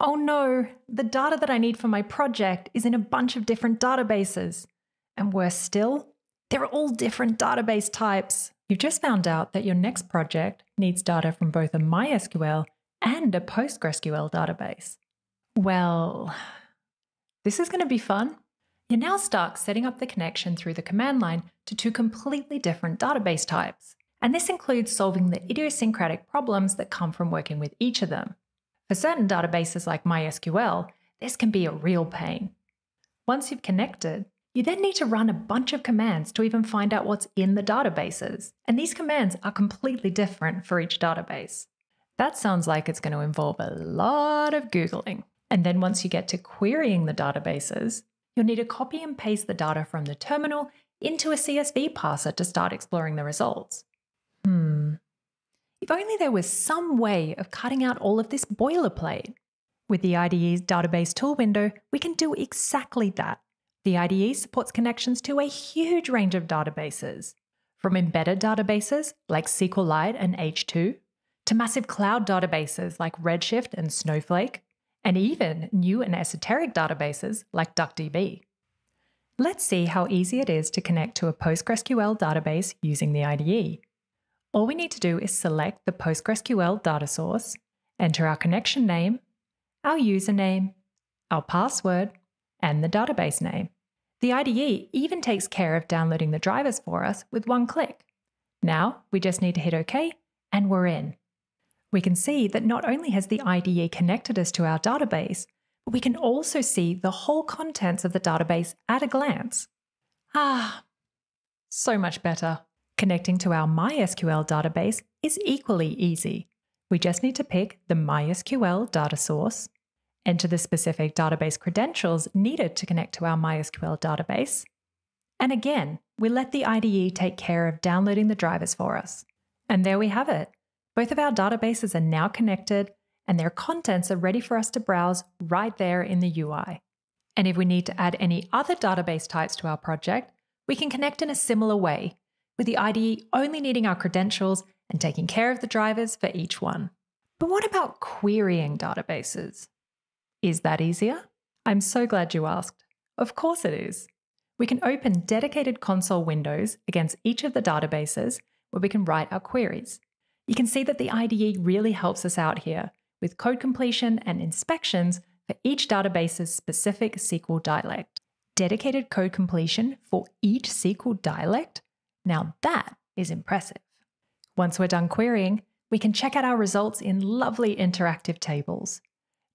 oh no, the data that I need for my project is in a bunch of different databases. And worse still, they're all different database types. You've just found out that your next project needs data from both a MySQL and a PostgreSQL database. Well, this is going to be fun. You're now stuck setting up the connection through the command line to two completely different database types. And this includes solving the idiosyncratic problems that come from working with each of them. For certain databases like MySQL, this can be a real pain. Once you've connected, you then need to run a bunch of commands to even find out what's in the databases. And these commands are completely different for each database. That sounds like it's going to involve a lot of Googling. And then once you get to querying the databases, you'll need to copy and paste the data from the terminal into a CSV parser to start exploring the results. Hmm. If only there was some way of cutting out all of this boilerplate. With the IDE's database tool window, we can do exactly that. The IDE supports connections to a huge range of databases, from embedded databases like SQLite and H2, to massive cloud databases like Redshift and Snowflake, and even new and esoteric databases like DuckDB. Let's see how easy it is to connect to a PostgreSQL database using the IDE. All we need to do is select the PostgreSQL data source, enter our connection name, our username, our password, and the database name. The IDE even takes care of downloading the drivers for us with one click. Now we just need to hit OK and we're in. We can see that not only has the IDE connected us to our database, but we can also see the whole contents of the database at a glance. Ah, so much better. Connecting to our MySQL database is equally easy. We just need to pick the MySQL data source, enter the specific database credentials needed to connect to our MySQL database, and again, we let the IDE take care of downloading the drivers for us. And there we have it. Both of our databases are now connected and their contents are ready for us to browse right there in the UI. And if we need to add any other database types to our project, we can connect in a similar way with the IDE only needing our credentials and taking care of the drivers for each one. But what about querying databases? Is that easier? I'm so glad you asked. Of course it is. We can open dedicated console windows against each of the databases where we can write our queries. You can see that the IDE really helps us out here with code completion and inspections for each database's specific SQL dialect. Dedicated code completion for each SQL dialect now that is impressive. Once we're done querying, we can check out our results in lovely interactive tables.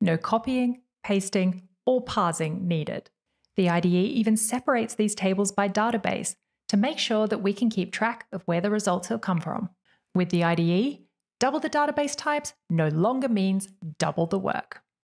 No copying, pasting, or parsing needed. The IDE even separates these tables by database to make sure that we can keep track of where the results have come from. With the IDE, double the database types no longer means double the work.